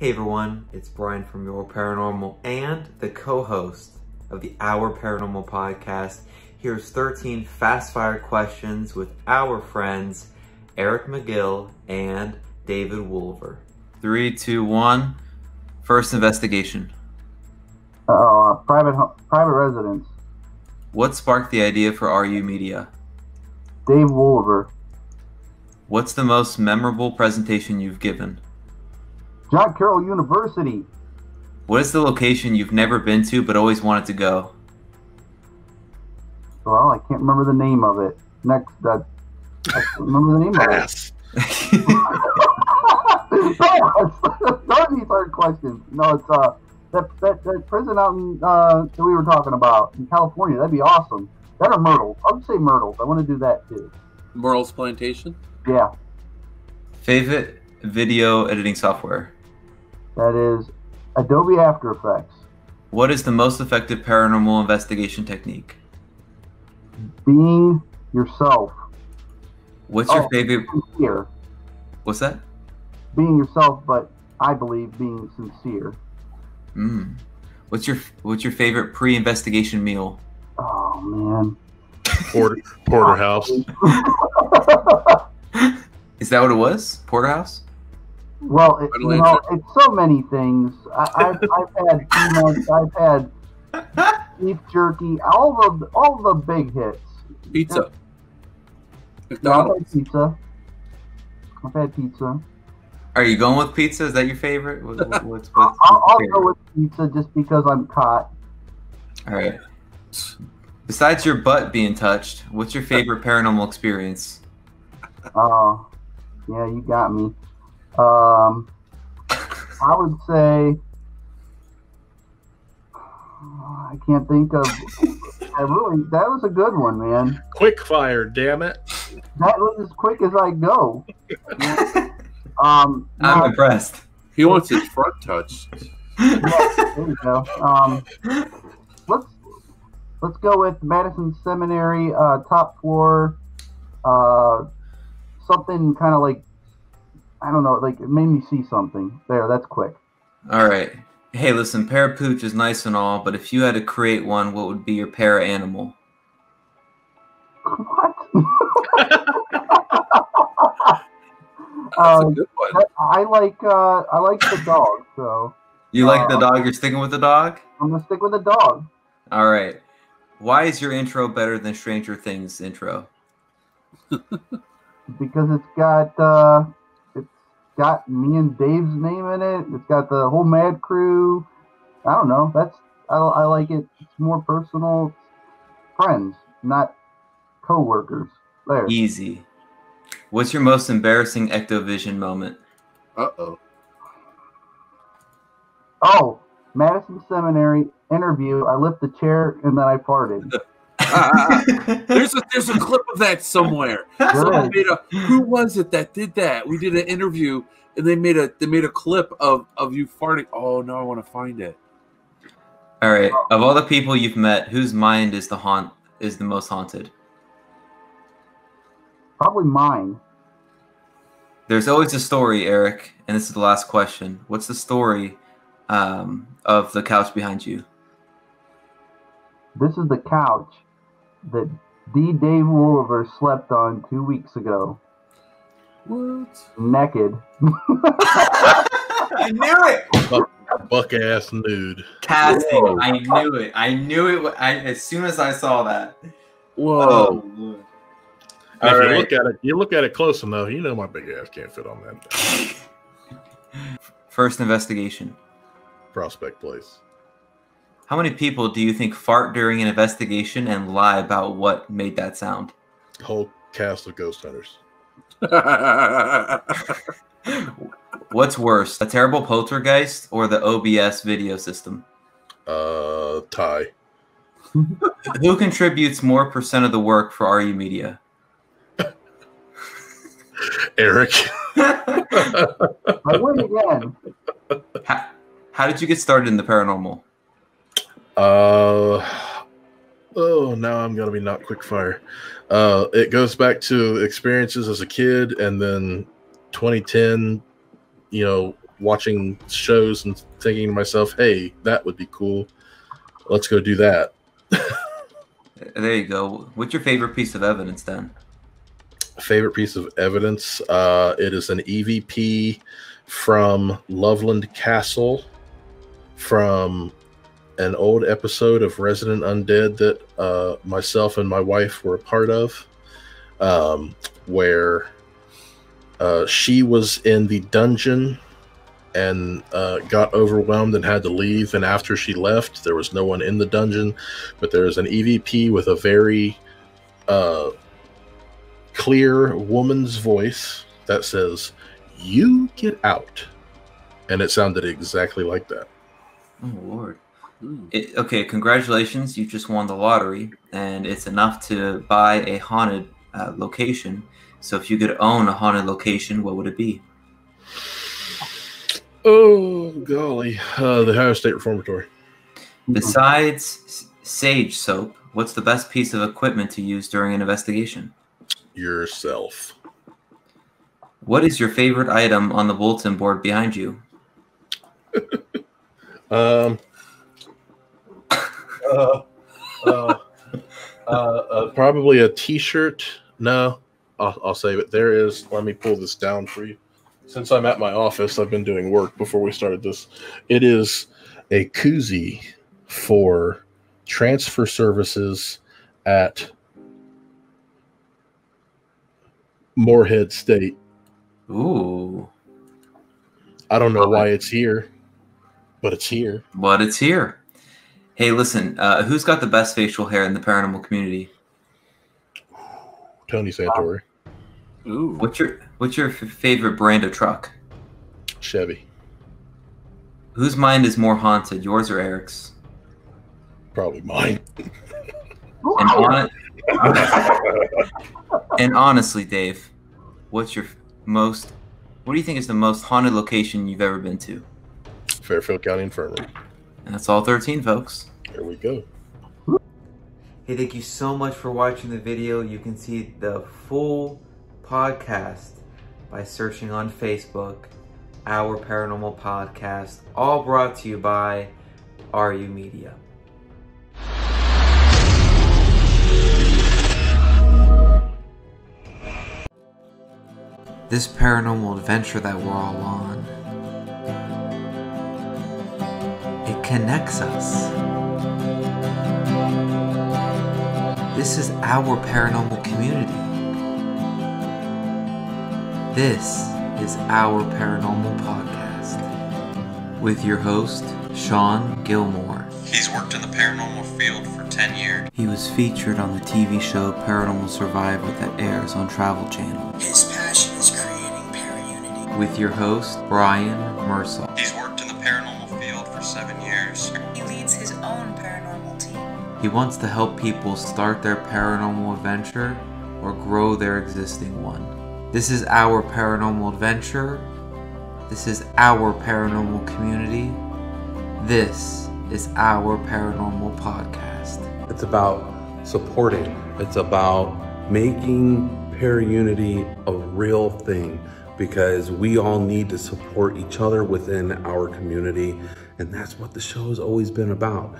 Hey everyone, it's Bryan from Your Paranormal and the co-host of the Our Paranormal podcast. Here's 13 fast fire questions with our friends Eric McGill and David Woolever. Three, two, one. First investigation. Uh, private ho- private residence. What sparked the idea for RU Media? Dave Woolever. What's the most memorable presentation you've given? John Carroll University. What is the location you've never been to but always wanted to go? Well, I can't remember the name of it. Next, that I can't remember the name of it. Pass. Don't need hard questions. No, it's uh that that, that prison out in uh that we were talking about in California. That'd be awesome. That or Myrtles. I would say Myrtles. I want to do that too. Myrtle's Plantation. Yeah, Favorite video editing software? That is Adobe After Effects. What is the most effective paranormal investigation technique? Being yourself. What's your Oh. favorite? Sincere. What's that? Being yourself, but I believe being sincere. Mm. What's your What's your favorite pre-investigation meal? Oh man. Porter, porterhouse. Is that what it was? Porterhouse? Well, it, you know, it's so many things. I, I've, I've had peanuts, I've had beef jerky, all the all the big hits. Pizza. Yeah, I've McDonald's. had pizza. I've had pizza. Are you going with pizza? Is that your favorite? What, what- what's, I'll, what's I'll, I'll favorite? go with pizza just because I'm caught. All right. Besides your butt being touched, what's your favorite paranormal experience? Oh, yeah, you got me. Um, I would say I can't think of. I really that was a good one, man. Quick fire, damn it. That was as quick as I go. Um, I'm no, impressed. He wants his front touch. there you go. Um, let's let's go with Madison Seminary, uh, top floor. Uh, something kind of like I don't know, like it made me see something. There, that's quick. All right. Hey, listen, parapooch is nice and all, but if you had to create one, what would be your para animal? What? That's a good one. I like uh, I like the dog, so You like the Uh, dog? You're sticking with the dog? I'm gonna stick with the dog. All right. Why is your intro better than Stranger Things intro? because it's got uh, it's got me and Dave's name in it. It's got the whole Mad Crew. I don't know. That's I, I like it. It's more personal. It's friends, not co-workers. There. Easy. What's your most embarrassing ectovision moment? Uh oh. Oh, Madison Seminary interview. I lift the chair and then I farted. there's a there's a clip of that somewhere. Someone made a, who was it that did that? We did an interview and they made a they made a clip of of you farting. Oh no, I want to find it. All right. Of all the people you've met, whose mind is the haunt is the most haunted? Probably mine. There's always a story, Eric, and this is the last question. What's the story um, of the couch behind you? This is the couch that D. Dave Woolever slept on two weeks ago, What? naked. I knew it. Buck ass nude. Casting. I knew it. I knew it. I as soon as I saw that. Whoa. Oh, Lord. And All you look at it, you look at it close enough, you know my big ass can't fit on that First investigation. prospect place. How many people do you think fart during an investigation and lie about what made that sound? Whole cast of ghost hunters. What's worse, a terrible poltergeist or the OBS video system? Uh, tie. Who contributes more percent of the work for RU Media? Eric. I win again. how, how did you get started in the paranormal? Uh, oh, now I'm gonna be not quick fire. Uh, it goes back to experiences as a kid, and then 2010. You know, watching shows and thinking to myself, "Hey, that would be cool. Let's go do that." there you go. What's your favorite piece of evidence then? Favorite piece of evidence? Uh, it is an EVP from Loveland Castle from an old episode of Resident Undead that uh, myself and my wife were a part of, um, where uh, she was in the dungeon and uh, got overwhelmed and had to leave. And after she left, there was no one in the dungeon, but there is an EVP with a very uh, clear woman's voice that says, You get out. And it sounded exactly like that. Oh, Lord. It, okay, congratulations. You just won the lottery, and it's enough to buy a haunted uh, location. So if you could own a haunted location, what would it be? Oh, golly. Uh, the Ohio State Reformatory. Besides sage soap, what's the best piece of equipment to use during an investigation? Yourself. What is your favorite item on the bulletin board behind you? um, uh, uh, uh, probably a T-shirt. No, I'll, I'll save it. There is. Let me pull this down for you. Since I'm at my office, I've been doing work before we started this. It is a koozie for transfer services at Moorhead State. Ooh. I don't know why it's here, but it's here. But it's here. Hey, listen, uh, who's got the best facial hair in the paranormal community? Tony Santori. Ooh. What's your What's your f- favorite brand of truck? Chevy. Whose mind is more haunted, yours or Eric's? Probably mine. And, hon- and honestly, Dave, what's your most? What do you think is the most haunted location you've ever been to? Fairfield County Infirmary. And that's all 13, folks. Here we go. Hey, thank you so much for watching the video. You can see the full podcast by searching on Facebook, Our Paranormal Podcast, all brought to you by RU Media. This paranormal adventure that we're all on, connects us. This is our paranormal community. This is our paranormal podcast with your host, Shawn Gilmore. He's worked in the paranormal field for 10 years. He was featured on the TV show Paranormal Survivor that airs on Travel Channel. His passion is creating para-unity. With your host, Bryan Mersol. He wants to help people start their paranormal adventure or grow their existing one. This is our paranormal adventure. This is our paranormal community. This is our paranormal podcast. It's about supporting. It's about making para-unity a real thing because we all need to support each other within our community. And that's what the show has always been about.